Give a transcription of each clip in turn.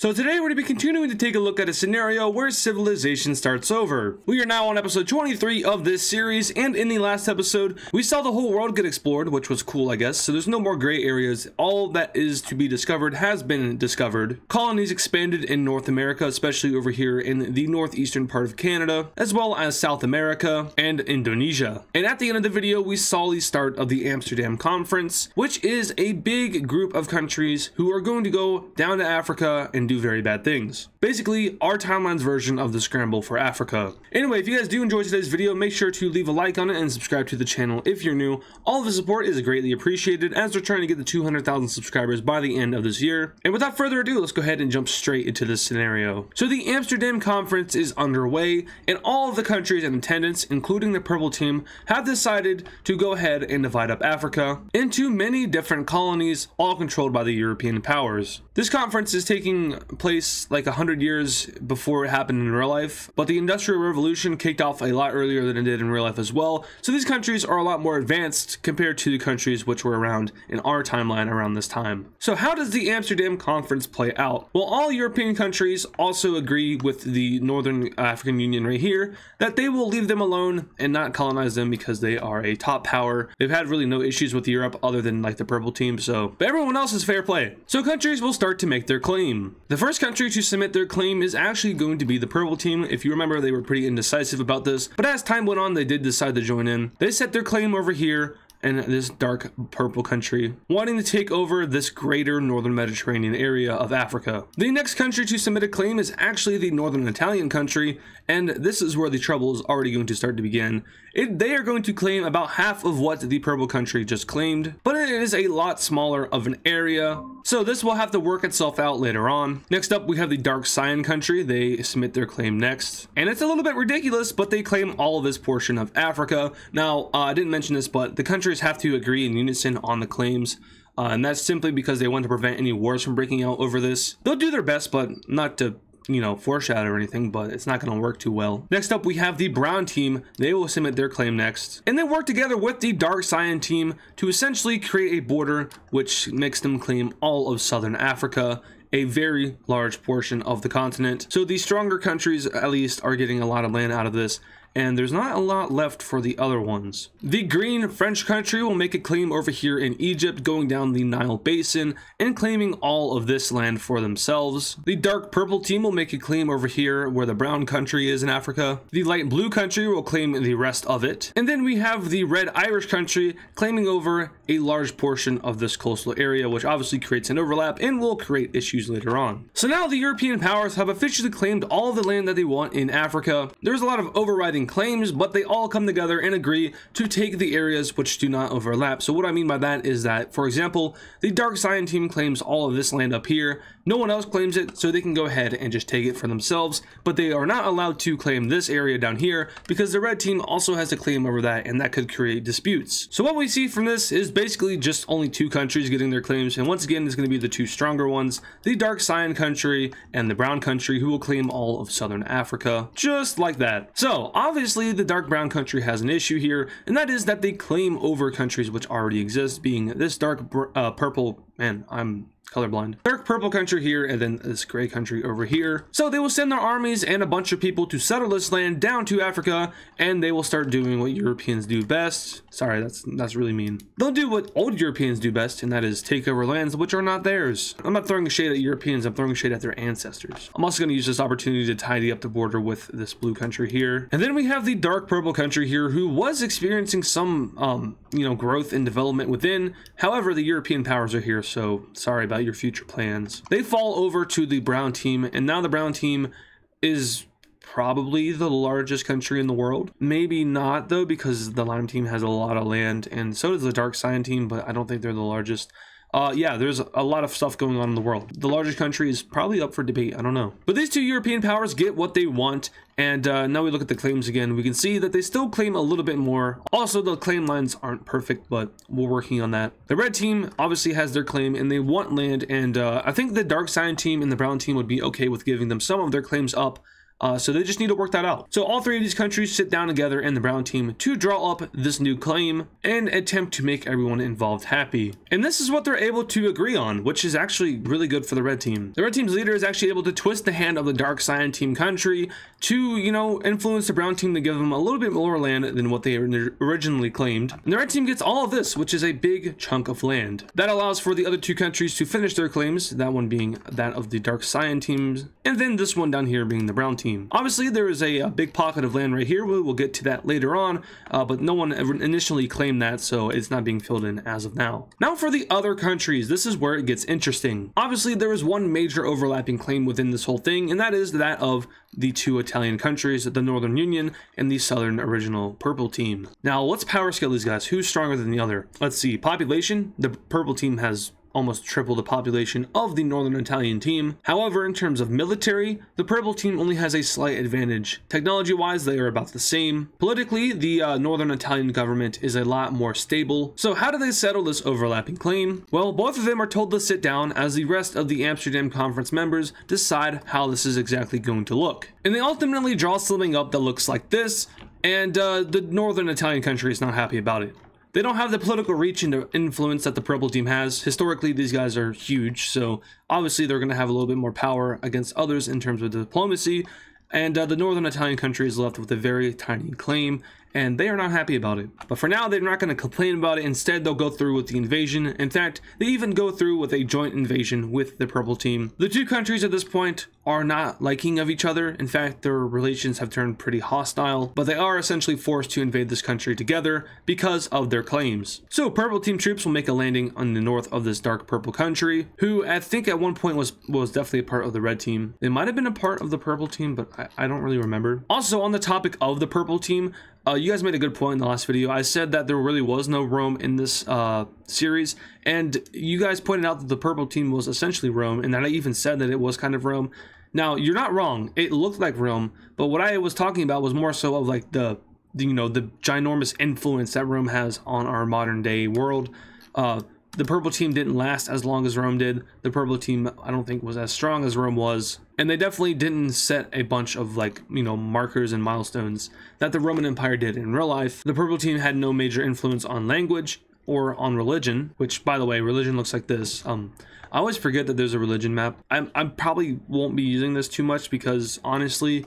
So today we're going to be continuing to take a look at a scenario where civilization starts over. We are now on episode 23 of this series, and in the last episode, we saw the whole world get explored, which was cool, I guess, so there's no more gray areas. All that is to be discovered has been discovered. Colonies expanded in North America, especially over here in the northeastern part of Canada, as well as South America and Indonesia. And at the end of the video, we saw the start of the Amsterdam Conference, which is a big group of countries who are going to go down to Africa and do very bad things. Basically, our timeline's version of the scramble for Africa. Anyway, if you guys do enjoy today's video, make sure to leave a like on it and subscribe to the channel if you're new. All of the support is greatly appreciated as we're trying to get the 200,000 subscribers by the end of this year. And without further ado, let's go ahead and jump straight into this scenario. So the Amsterdam conference is underway and all of the countries in attendance, including the purple team, have decided to go ahead and divide up Africa into many different colonies, all controlled by the European powers. This conference is taking place like 100 years before it happened in real life, but the Industrial Revolution kicked off a lot earlier than it did in real life as well, so these countries are a lot more advanced compared to the countries which were around in our timeline around this time. So how does the Amsterdam Conference play out? Well, all European countries also agree with the Northern African Union right here that they will leave them alone and not colonize them because they are a top power. They've had really no issues with Europe other than like the purple team, so but everyone else is fair play. So countries will start to make their claim. The first country to submit their claim is actually going to be the purple team. If you remember, they were pretty indecisive about this, but as time went on, they did decide to join in. They set their claim over here and this dark purple country, wanting to take over this greater northern Mediterranean area of Africa. The next country to submit a claim is actually the northern Italian country, and this is where the trouble is already going to start to begin. It, they are going to claim about half of what the purple country just claimed, but it is a lot smaller of an area, so this will have to work itself out later on. Next up, we have the dark cyan country. They submit their claim next, and it's a little bit ridiculous, but they claim all of this portion of Africa. Now, uh, I didn't mention this, but the have to agree in unison on the claims. Uh, and that's simply because they want to prevent any wars from breaking out over this. They'll do their best, but not to you know, foreshadow or anything, but it's not going to work too well. Next up, we have the brown team. They will submit their claim next. And they work together with the dark cyan team to essentially create a border which makes them claim all of southern Africa a very large portion of the continent. So the stronger countries, at least, are getting a lot of land out of this and there's not a lot left for the other ones. The green French country will make a claim over here in Egypt going down the Nile Basin and claiming all of this land for themselves. The dark purple team will make a claim over here where the brown country is in Africa. The light blue country will claim the rest of it. And then we have the red Irish country claiming over a large portion of this coastal area which obviously creates an overlap and will create issues later on. So now the European powers have officially claimed all the land that they want in Africa. There's a lot of overriding claims, but they all come together and agree to take the areas which do not overlap. So what I mean by that is that, for example, the Dark Cyan team claims all of this land up here. No one else claims it, so they can go ahead and just take it for themselves, but they are not allowed to claim this area down here because the red team also has a claim over that, and that could create disputes. So what we see from this is basically just only two countries getting their claims, and once again, it's going to be the two stronger ones, the Dark Cyan country and the Brown country, who will claim all of Southern Africa, just like that. So, obviously, the Dark Brown country has an issue here, and that is that they claim over countries which already exist, being this Dark uh, Purple, man, I'm colorblind. Dark purple country here and then this gray country over here. So they will send their armies and a bunch of people to settle this land down to Africa and they will start doing what Europeans do best. Sorry, that's that's really mean. They'll do what old Europeans do best and that is take over lands which are not theirs. I'm not throwing shade at Europeans, I'm throwing shade at their ancestors. I'm also going to use this opportunity to tidy up the border with this blue country here. And then we have the dark purple country here who was experiencing some um, you know, growth and development within. However, the European powers are here, so sorry about your future plans. They fall over to the brown team, and now the brown team is probably the largest country in the world. Maybe not though, because the lime team has a lot of land, and so does the dark cyan team, but I don't think they're the largest. Uh, yeah, there's a lot of stuff going on in the world. The largest country is probably up for debate. I don't know. But these two European powers get what they want. And uh, now we look at the claims again. We can see that they still claim a little bit more. Also, the claim lines aren't perfect, but we're working on that. The red team obviously has their claim and they want land. And uh, I think the dark cyan team and the brown team would be okay with giving them some of their claims up Uh, so they just need to work that out. So all three of these countries sit down together in the brown team to draw up this new claim and attempt to make everyone involved happy. And this is what they're able to agree on, which is actually really good for the red team. The red team's leader is actually able to twist the hand of the dark cyan team country to, you know, influence the brown team to give them a little bit more land than what they originally claimed. And the red team gets all of this, which is a big chunk of land. That allows for the other two countries to finish their claims, that one being that of the dark cyan teams, and then this one down here being the brown team team. Obviously, there is a, a, big pocket of land right here. We will get to that later on, uh, but no one initially claimed that, so it's not being filled in as of now. Now for the other countries, this is where it gets interesting. Obviously, there is one major overlapping claim within this whole thing, and that is that of the two Italian countries, the Northern Union and the Southern Original Purple Team. Now, let's power scale these guys. Who's stronger than the other? Let's see. Population, the Purple Team has almost triple the population of the Northern Italian team. However, in terms of military, the Purple team only has a slight advantage. Technology-wise, they are about the same. Politically, the uh, Northern Italian government is a lot more stable. So how do they settle this overlapping claim? Well, both of them are told to sit down as the rest of the Amsterdam Conference members decide how this is exactly going to look. And they ultimately draw something up that looks like this, and uh, the Northern Italian country is not happy about it. They don't have the political reach and the influence that the Purple team has. Historically, these guys are huge, so obviously they're going to have a little bit more power against others in terms of diplomacy. And uh, the Northern Italian country is left with a very tiny claim and they are not happy about it. But for now, they're not going to complain about it. Instead, they'll go through with the invasion. In fact, they even go through with a joint invasion with the Purple Team. The two countries at this point are not liking of each other. In fact, their relations have turned pretty hostile, but they are essentially forced to invade this country together because of their claims. So Purple Team troops will make a landing on the north of this dark purple country, who I think at one point was, was definitely a part of the red team. It might have been a part of the purple team, but I, I don't really remember. Also on the topic of the purple team, uh, you guys made a good point in the last video. I said that there really was no Rome in this uh, series, and you guys pointed out that the purple team was essentially Rome, and that I even said that it was kind of Rome. Now, you're not wrong. It looked like Rome, but what I was talking about was more so of like the, the you know, the ginormous influence that Rome has on our modern day world. Uh, the purple team didn't last as long as Rome did. The purple team, I don't think, was as strong as Rome was. And they definitely didn't set a bunch of, like, you know, markers and milestones that the Roman Empire did in real life. The purple team had no major influence on language or on religion, which, by the way, religion looks like this. Um, I always forget that there's a religion map. I, I probably won't be using this too much because, honestly,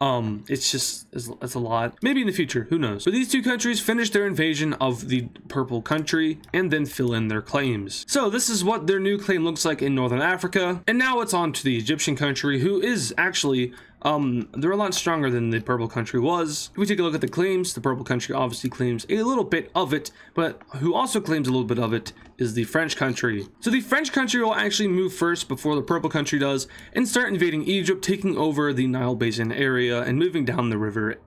um, it's just, it's, it's, a lot. Maybe in the future, who knows. But these two countries finish their invasion of the purple country and then fill in their claims. So this is what their new claim looks like in Northern Africa. And now it's on to the Egyptian country, who is actually um, they're a lot stronger than the Purple Country was. If we take a look at the claims, the Purple Country obviously claims a little bit of it, but who also claims a little bit of it is the French Country. So the French Country will actually move first before the Purple Country does and start invading Egypt, taking over the Nile Basin area and moving down the river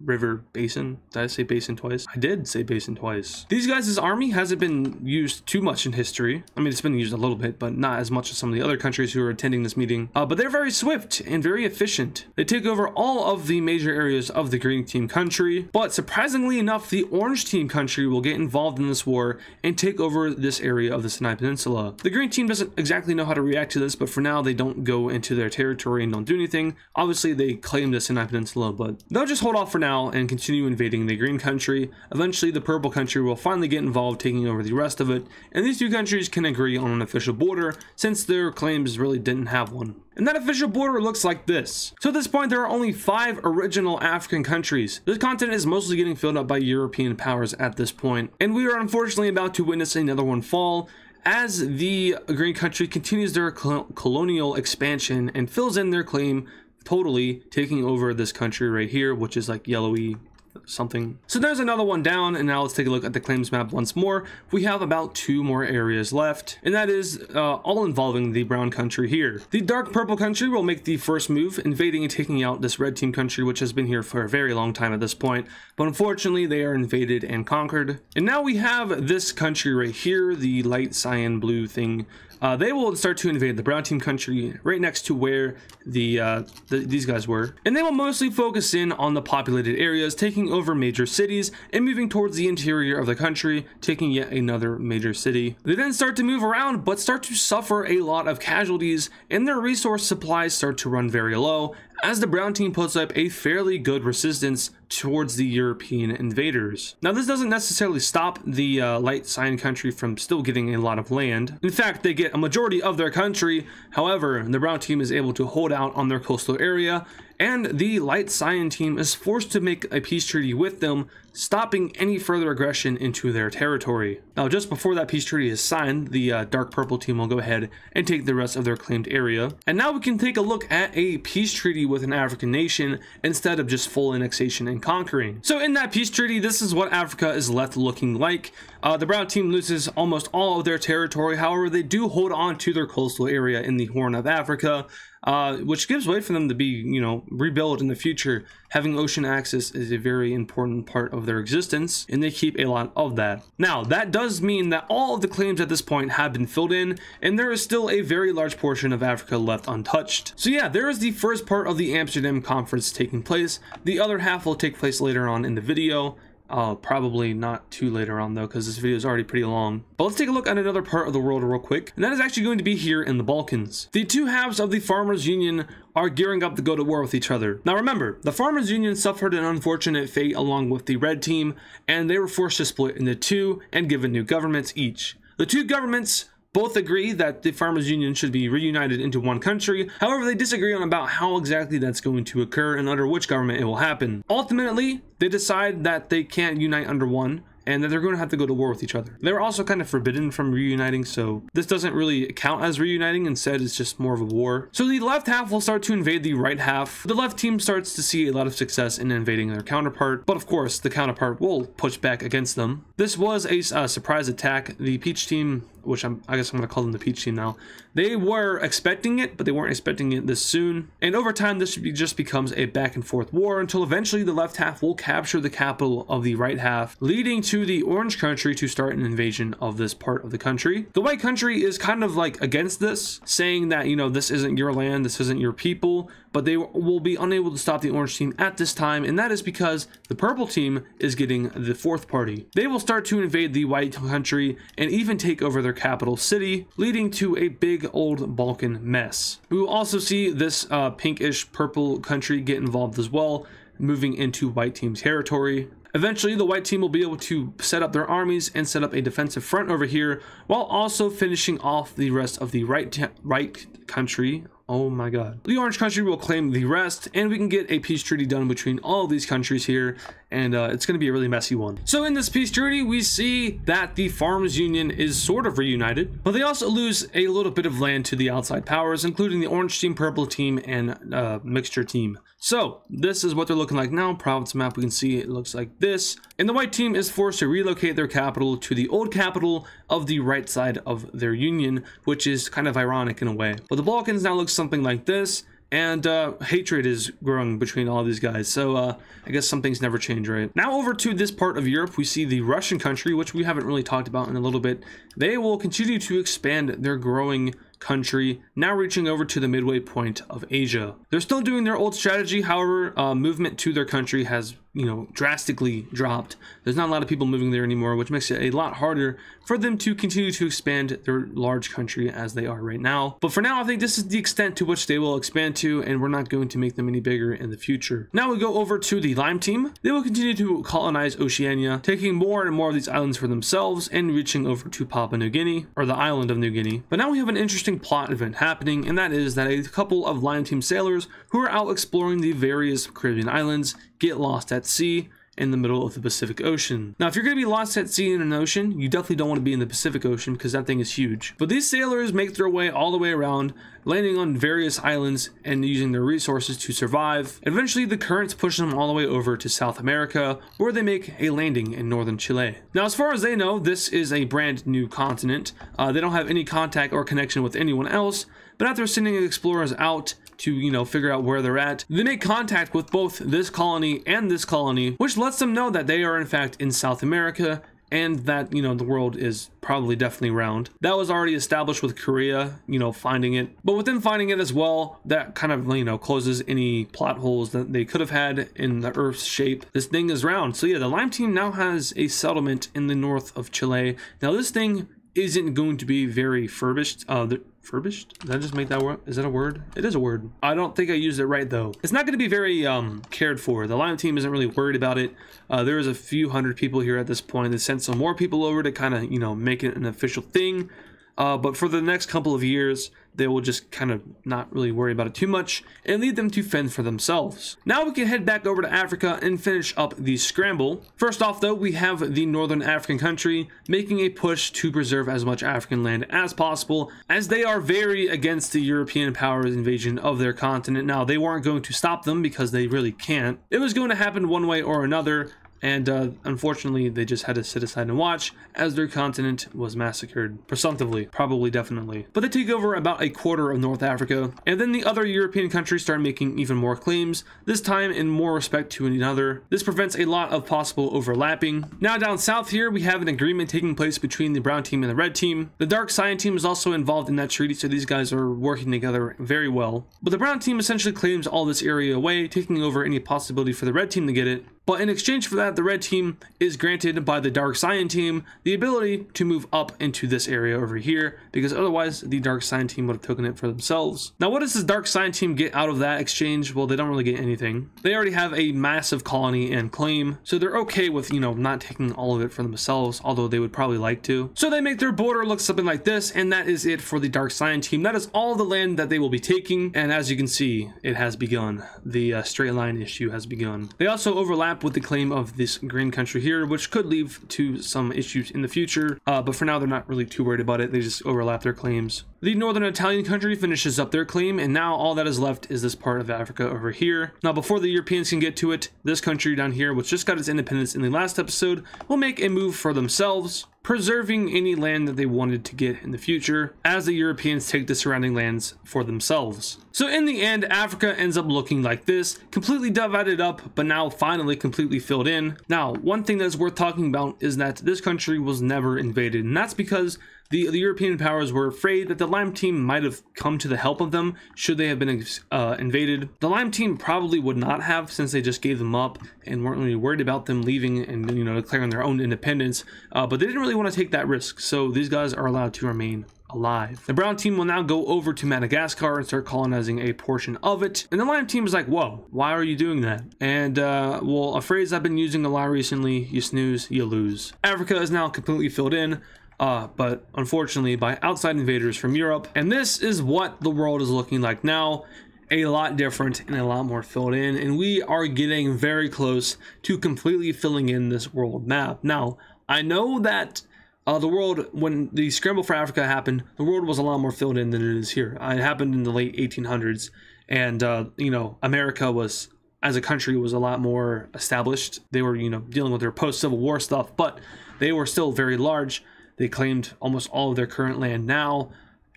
river basin. Did I say basin twice? I did say basin twice. These guys' army hasn't been used too much in history. I mean, it's been used a little bit, but not as much as some of the other countries who are attending this meeting. Uh, but they're very swift and very efficient. They take over all of the major areas of the green team country, but surprisingly enough, the orange team country will get involved in this war and take over this area of the Sinai Peninsula. The green team doesn't exactly know how to react to this, but for now, they don't go into their territory and don't do anything. Obviously, they claim the Sinai Peninsula, but they'll just hold off for now now and continue invading the green country. Eventually, the purple country will finally get involved, taking over the rest of it, and these two countries can agree on an official border since their claims really didn't have one. And that official border looks like this. So at this point, there are only five original African countries. This continent is mostly getting filled up by European powers at this point. point, and we are unfortunately about to witness another one fall as the Green Country continues their colonial expansion and fills in their claim totally taking over this country right here, which is like yellowy something. So there's another one down, and now let's take a look at the claims map once more. We have about two more areas left, and that is uh, all involving the brown country here. The dark purple country will make the first move, invading and taking out this red team country, which has been here for a very long time at this point, but unfortunately they are invaded and conquered. And now we have this country right here, the light cyan blue thing, uh, they will start to invade the brown team country right next to where the, uh, the, these guys were. And they will mostly focus in on the populated areas taking over major cities and moving towards the interior of the country taking yet another major city. They then start to move around but start to suffer a lot of casualties and their resource supplies start to run very low as the brown team puts up a fairly good resistance towards the European invaders. Now this doesn't necessarily stop the uh, light cyan country from still getting a lot of land. In fact, they get a majority of their country. However, the brown team is able to hold out on their coastal area and the light cyan team is forced to make a peace treaty with them, stopping any further aggression into their territory. Now just before that peace treaty is signed, the uh, dark purple team will go ahead and take the rest of their claimed area. And now we can take a look at a peace treaty with an African nation instead of just full annexation and conquering. So in that peace treaty, this is what Africa is left looking like. Uh, the brown team loses almost all of their territory, however they do hold on to their coastal area in the Horn of Africa, uh, which gives way for them to be, you know, rebuilt in the future. Having ocean access is a very important part of their existence, and they keep a lot of that. Now, that does mean that all of the claims at this point have been filled in, and there is still a very large portion of Africa left untouched. So yeah, there is the first part of the Amsterdam Conference taking place. The other half will take place later on in the video. Uh, probably not too later on though, because this video is already pretty long. But let's take a look at another part of the world real quick, and that is actually going to be here in the Balkans. The two halves of the Farmers Union are gearing up to go to war with each other. Now remember, the Farmers Union suffered an unfortunate fate along with the Red Team, and they were forced to split into two and given new governments each. The two governments both agree that the farmers union should be reunited into one country. However, they disagree on about how exactly that's going to occur and under which government it will happen. Ultimately, they decide that they can't unite under one and that they're going to have to go to war with each other. They're also kind of forbidden from reuniting, so this doesn't really count as reuniting. Instead, it's just more of a war. So the left half will start to invade the right half. The left team starts to see a lot of success in invading their counterpart, but of course, the counterpart will push back against them. This was a uh, surprise attack. The Peach team which I'm, I guess I'm going to call them the Peach Team now, they were expecting it, but they weren't expecting it this soon. And over time, this just becomes a back and forth war until eventually the left half will capture the capital of the right half, leading to the Orange Country to start an invasion of this part of the country. The White Country is kind of like against this, saying that, you know, this isn't your land, this isn't your people, but they will be unable to stop the orange team at this time, and that is because the purple team is getting the fourth party. They will start to invade the white country and even take over their capital city, leading to a big old Balkan mess. We will also see this uh, pinkish purple country get involved as well, moving into white team territory. Eventually, the white team will be able to set up their armies and set up a defensive front over here, while also finishing off the rest of the right, right country Oh my god. The Orange Country will claim the rest, and we can get a peace treaty done between all these countries here, and uh, it's going to be a really messy one. So in this peace treaty, we see that the Farmers Union is sort of reunited, but they also lose a little bit of land to the outside powers, including the Orange Team, Purple Team, and uh, Mixture Team. So this is what they're looking like now. Province map, we can see it looks like this. And the white team is forced to relocate their capital to the old capital of the right side of their union, which is kind of ironic in a way. But the Balkans now looks something like this and uh, hatred is growing between all these guys. So uh, I guess some things never change, right? Now over to this part of Europe, we see the Russian country, which we haven't really talked about in a little bit. They will continue to expand their growing country, now reaching over to the midway point of Asia. They're still doing their old strategy, however, uh, movement to their country has you know, drastically dropped. There's not a lot of people moving there anymore, which makes it a lot harder for them to continue to expand their large country as they are right now. But for now, I think this is the extent to which they will expand to, and we're not going to make them any bigger in the future. Now we go over to the Lime team. They will continue to colonize Oceania, taking more and more of these islands for themselves and reaching over to Papua New Guinea, or the island of New Guinea. But now we have an interesting plot event happening, and that is that a couple of Lime team sailors who are out exploring the various Caribbean islands get lost at sea in the middle of the Pacific Ocean. Now, if you're going to be lost at sea in an ocean, you definitely don't want to be in the Pacific Ocean because that thing is huge. But these sailors make their way all the way around, landing on various islands and using their resources to survive. Eventually, the currents push them all the way over to South America, where they make a landing in northern Chile. Now, as far as they know, this is a brand new continent. Uh, they don't have any contact or connection with anyone else, but after sending explorers out, to, you know, figure out where they're at. They make contact with both this colony and this colony, which lets them know that they are in fact in South America and that you know the world is probably definitely round. That was already established with korea you know finding it. But within finding it as well that kind of you know closes any plot holes that they could have had in the earth's shape. This thing is round. So yeah the lime team now has a settlement in the north of chile. Now this thing isn't going to be very furbished. Uh furbished did i just make that word is that a word? It is a word. I don't think i used it right though. It's not going to be very um cared for. The Lime team isn't really worried about it. Uh, there's a few hundred people here at this point. They sent some more people over to kind of you know make it an official thing. Uh, but for the next couple of years, they will just kind of not really worry about it too much and leave them to fend for themselves. Now we can head back over to Africa and finish up the scramble. First off though, we have the Northern African country making a push to preserve as much African land as possible as they are very against the European powers invasion of their continent. Now they weren't going to stop them because they really can't. It was going to happen one way or another and uh, unfortunately they just had to sit aside and watch as their continent was massacred presumptively probably definitely. But they take over about a quarter of north africa and then the other european countries start making even more claims this time in more respect to another. This prevents a lot of possible overlapping. Now down south here we have an agreement taking place between the brown team and the red team. The dark cyan team is also involved in that treaty so these guys are working together very well. But the brown team essentially claims all this area away taking over any possibility for the red team to get it but in exchange for that, the red team is granted by the dark cyan team the ability to move up into this area over here, because otherwise the dark cyan team would have taken it for themselves. Now what does this dark cyan team get out of that exchange? Well, they don't really get anything. They already have a massive colony and claim, so they're okay with, you know, not taking all of it for themselves, although they would probably like to. So they make their border look something like this, and that is it for the dark cyan team. That is all the land that they will be taking, and as you can see, it has begun. The uh, straight line issue has begun. They also overlap with the claim of this green country here, which could lead to some issues in the future. Uh, but for now, they're not really too worried about it. They just overlap their claims. The northern Italian country finishes up their claim, and now all that is left is this part of Africa over here. Now, before the Europeans can get to it, this country down here, which just got its independence in the last episode, will make a move for themselves preserving any land that they wanted to get in the future as the Europeans take the surrounding lands for themselves. So in the end, Africa ends up looking like this, completely divided up, but now finally completely filled in. Now, one thing that's worth talking about is that this country was never invaded, and that's because the, the European powers were afraid that the Lime team might have come to the help of them should they have been uh, invaded. The Lime team probably would not have since they just gave them up and weren't really worried about them leaving and you know declaring their own independence. Uh, but they didn't really want to take that risk, so these guys are allowed to remain alive. The brown team will now go over to Madagascar and start colonizing a portion of it. And the lime team is like, whoa, why are you doing that? And, uh, well, a phrase I've been using a lot recently, you snooze, you lose. Africa is now completely filled in uh, but unfortunately by outside invaders from Europe. And this is what the world is looking like now. A lot different and a lot more filled in, and we are getting very close to completely filling in this world map. Now, I know that uh, the world, when the scramble for Africa happened, the world was a lot more filled in than it is here. Uh, it happened in the late 1800s, and uh, you know, America was as a country was a lot more established. They were, you know, dealing with their post Civil War stuff, but they were still very large. They claimed almost all of their current land now.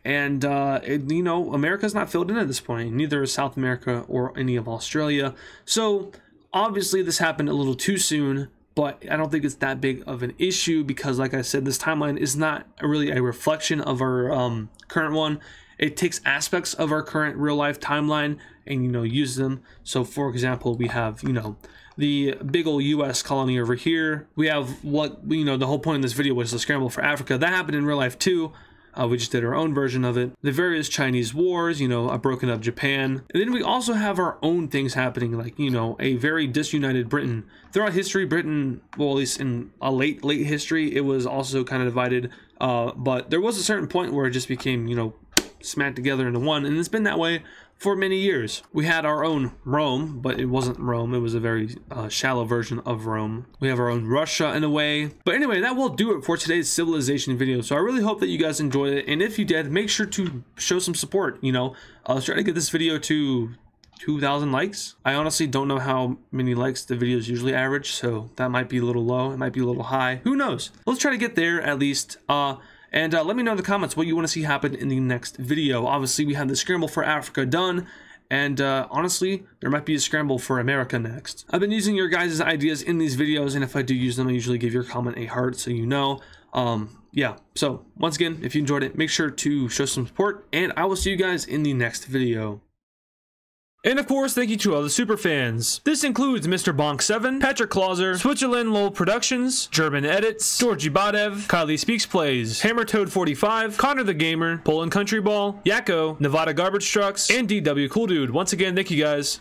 And, uh, it, you know, America's not filled in at this point. Neither is South America or any of Australia. So, obviously, this happened a little too soon. But I don't think it's that big of an issue because, like I said, this timeline is not really a reflection of our um, current one. It takes aspects of our current real life timeline and, you know, use them. So, for example, we have, you know, the big old U.S. colony over here. We have what, you know, the whole point of this video was the scramble for Africa. That happened in real life too. Uh, we just did our own version of it. The various Chinese wars, you know, a broken up Japan. And then we also have our own things happening, like, you know, a very disunited Britain. Throughout history, Britain, well, at least in a late, late history, it was also kind of divided. Uh, but there was a certain point where it just became, you know, smacked together into one. And it's been that way for many years. We had our own Rome, but it wasn't Rome. It was a very uh, shallow version of Rome. We have our own Russia in a way. But anyway, that will do it for today's civilization video. So I really hope that you guys enjoyed it. And if you did, make sure to show some support. You know, I was trying to get this video to 2,000 likes. I honestly don't know how many likes the videos usually average, so that might be a little low. It might be a little high. Who knows? Let's try to get there at least. Uh, and uh, let me know in the comments what you want to see happen in the next video. Obviously, we have the scramble for Africa done. And uh, honestly, there might be a scramble for America next. I've been using your guys' ideas in these videos, and if I do use them, I usually give your comment a heart so you know. Um, yeah, so once again, if you enjoyed it, make sure to show some support, and I will see you guys in the next video. And of course, thank you to all the super fans. This includes Mr. Bonk7, Patrick Clauser, Switzerland Lowell Productions, German Edits, Georgie Badev, Kylie Speaks Plays, Hammer Toad 45, Connor the Gamer, Poland Country Ball, Yakko, Nevada Garbage Trucks, and DW Cool Dude. Once again, thank you guys.